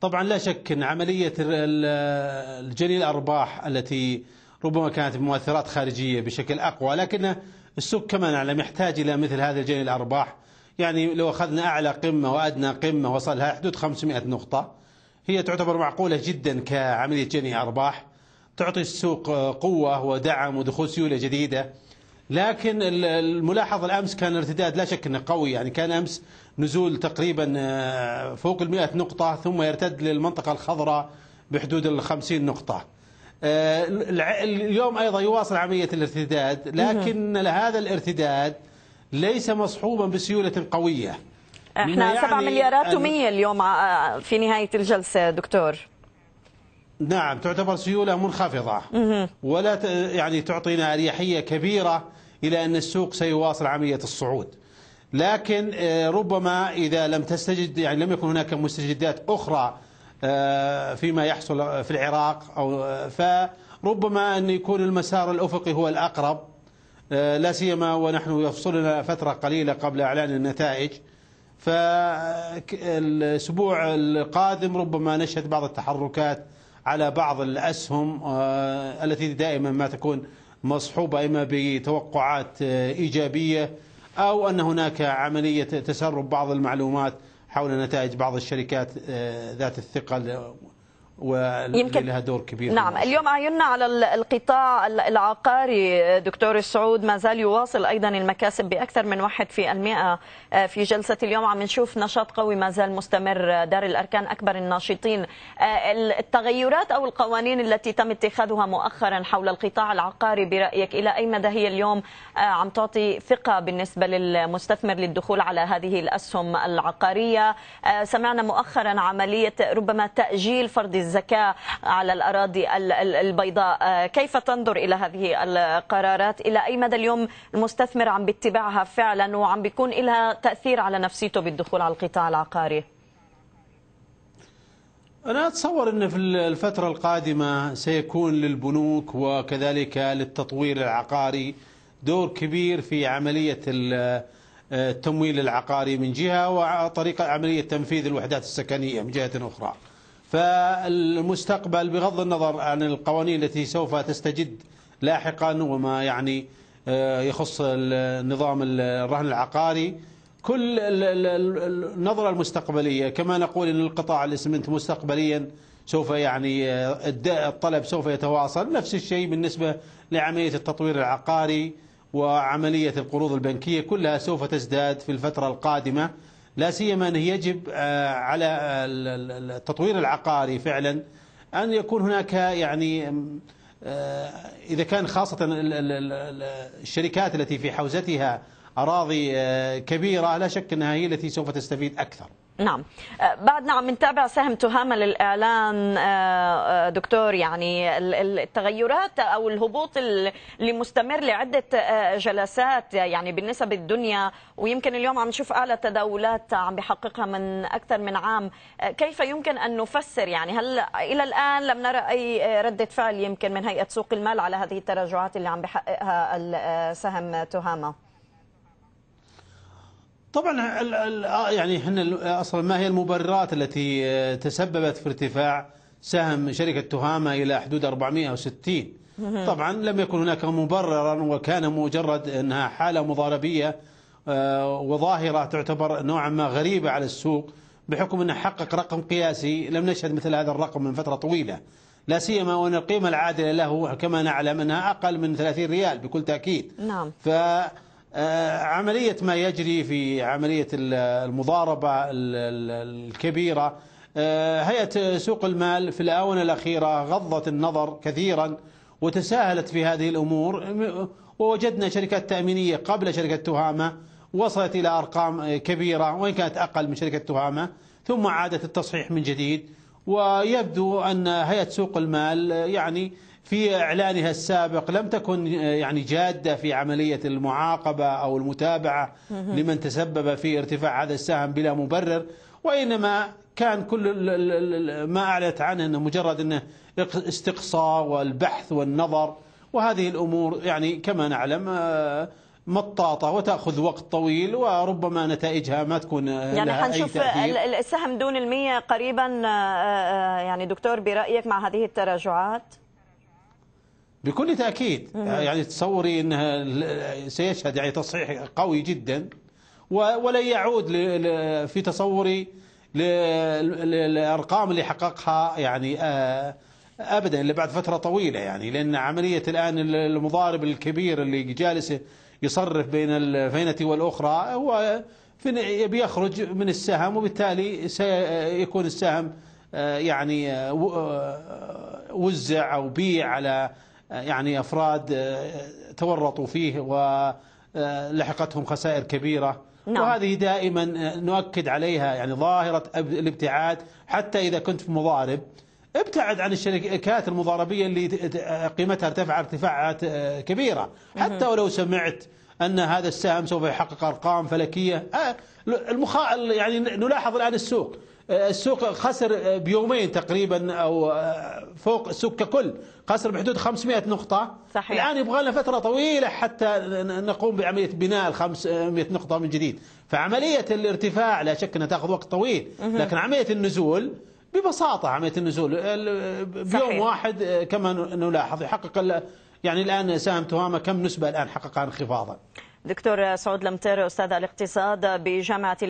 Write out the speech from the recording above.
طبعا لا شك أن عملية الجني الأرباح التي ربما كانت بمؤثرات خارجية بشكل أقوى لكن السوق كما نعلم يحتاج إلى مثل هذا الجني الأرباح. يعني لو أخذنا أعلى قمة وأدنى قمة وصلها حدود 500 نقطة هي تعتبر معقولة جدا كعملية جني أرباح تعطي السوق قوة ودعم ودخول سيولة جديدة. لكن الملاحظ الأمس كان الارتداد لا شك إنه قوي يعني كان أمس نزول تقريبا آه، فوق ال 100 نقطة ثم يرتد للمنطقة الخضراء بحدود ال 50 نقطة. آه، اليوم أيضا يواصل عملية الارتداد لكن هذا الارتداد ليس مصحوبا بسيولة قوية. إحنا يعني 7 مليارات و100 اليوم آه، في نهاية الجلسة دكتور. نعم تعتبر سيولة منخفضة ولا يعني تعطينا أريحية كبيرة إلى أن السوق سيواصل عملية الصعود. لكن آه، ربما إذا لم تستجد يعني لم يكن هناك مستجدات أخرى آه، فيما يحصل في العراق أو آه، فربما أن يكون المسار الأفقي هو الأقرب لا سيما ونحن يفصلنا فترة قليلة قبل إعلان النتائج فالاسبوع القادم ربما نشهد بعض التحركات على بعض الأسهم التي دائما ما تكون مصحوبة إما بتوقعات إيجابية أو أن هناك عملية تسرب بعض المعلومات حول نتائج بعض الشركات ذات الثقل يمكن لها دور كبير نعم اليوم عينا على القطاع العقاري. دكتور السعود ما زال يواصل أيضا المكاسب بأكثر من واحد في المئة آه، في جلسة اليوم. عم نشوف نشاط قوي ما زال مستمر دار الأركان أكبر الناشطين. آه، التغيرات أو القوانين التي تم اتخاذها مؤخرا حول القطاع العقاري برأيك إلى أي مدى هي اليوم آه، عم تعطي ثقة بالنسبة للمستثمر للدخول على هذه الأسهم العقارية؟ سمعنا مؤخرا عملية ربما تأجيل فرض الزكاة على الأراضي البيضاء. آه، كيف تنظر إلى هذه القرارات؟ إلى أي مدى اليوم المستثمر عم بيتبعها فعلا وعم بيكون لها تأثير على نفسيته بالدخول على القطاع العقاري؟ أنا أتصور أن في الفترة القادمة سيكون للبنوك وكذلك للتطوير العقاري دور كبير في عملية التمويل العقاري من جهة وطريقة عملية تنفيذ الوحدات السكنية من جهة أخرى. فالمستقبل بغض النظر عن القوانين التي سوف تستجد لاحقا وما يعني آه، يخص النظام الرهن العقاري كل النظرة المستقبلية كما نقول أن القطاع الإسمنت مستقبليا سوف يعني آه، الطلب سوف يتواصل. نفس الشيء بالنسبة لعملية التطوير العقاري وعملية القروض البنكية كلها سوف تزداد في الفترة القادمة. لا سيما أنه يجب آه، على التطوير العقاري فعلا أن يكون هناك يعني آه، إذا كان خاصة الشركات التي في حوزتها أراضي آه، كبيرة لا شك أنها هي التي سوف تستفيد أكثر. نعم. أه، بعدنا عم نتابع سهم تهامة للإعلان أه، أه، دكتور يعني التغيرات أو الهبوط اللي مستمر لعدة جلسات يعني بالنسب الدنيا ويمكن اليوم عم نشوف أعلى تداولات عم بحققها من أكثر من عام. كيف يمكن أن نفسر؟ يعني هل إلى الآن لم نرى أي ردة فعل يمكن من هيئة سوق المال على هذه التراجعات اللي عم بحققها السهم تهامة؟ طبعا آه، يعني إحنا أصلا ما هي المبررات التي آه، تسببت في ارتفاع سهم شركة تهامة إلى حدود 460 طبعا لم يكن هناك مبررا وكان مجرد أنها حالة مضاربية آه، وظاهرة تعتبر نوعا ما غريبة على السوق بحكم انه حقق رقم قياسي لم نشهد مثل هذا الرقم من فترة طويلة. لا سيما وان القيمة العادلة له كما نعلم أنها أقل من 30 ريال بكل تأكيد. نعم. ف عملية ما يجري في عملية المضاربة الكبيرة. آه، هيئة سوق المال في الآونة الأخيرة غضت النظر كثيرا وتساهلت في هذه الأمور. ووجدنا شركات تأمينية قبل شركة تهامة وصلت إلى أرقام كبيرة وإن كانت أقل من شركة تهامة ثم عادت التصحيح من جديد. ويبدو أن هيئة سوق المال يعني في إعلانها السابق لم تكن يعني جادة في عملية المعاقبة أو المتابعة لمن تسبب في ارتفاع هذا السهم بلا مبرر وإنما كان كل ما أعلنت عنه أنه مجرد أنه استقصاء والبحث والنظر وهذه الأمور يعني كما نعلم آه، مطاطة وتأخذ وقت طويل وربما نتائجها ما تكون يعني لها حنشوف السهم دون المية قريبا يعني دكتور برأيك مع هذه التراجعات؟ بكل تأكيد. يعني تصوري أنها سيشهد يعني تصحيح قوي جدا ولن يعود في تصوري للأرقام اللي حققها يعني ابدا إلا بعد فترة طويلة يعني. لأن عملية الآن المضارب الكبير اللي جالس يصرف بين الفينه والأخرى هو يبي يخرج من السهم وبالتالي سيكون السهم يعني وزع أو بيع على يعني أفراد تورطوا فيه ولحقتهم خسائر كبيرة. نعم. وهذه دائما نؤكد عليها يعني ظاهرة الابتعاد. حتى إذا كنت مضارب ابتعد عن الشركات المضاربية اللي قيمتها ارتفع ارتفاعات كبيرة. حتى ولو سمعت أن هذا السهم سوف يحقق أرقام فلكية المخا يعني نلاحظ الآن السوق. السوق خسر بيومين تقريبا أو فوق السوق ككل. خسر بحدود 500 نقطة. صحيح. الآن يبغى لنا فترة طويلة حتى نقوم بعملية بناء ال 500 نقطة من جديد. فعملية الارتفاع لا شك أنها تأخذ وقت طويل. لكن عملية النزول ببساطة عملية النزول بيوم صحيح. واحد كما نلاحظ يحقق يعني الآن سهم تهامة كم نسبة الآن حققها انخفاضا؟ دكتور سعود لمتير أستاذ الاقتصاد بجامعة